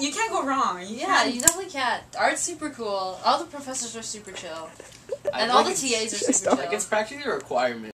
You can't go wrong. You Yeah, can. you definitely can't. Art's super cool. All the professors are super chill. And all the TAs are super chill. Like it's practically a requirement.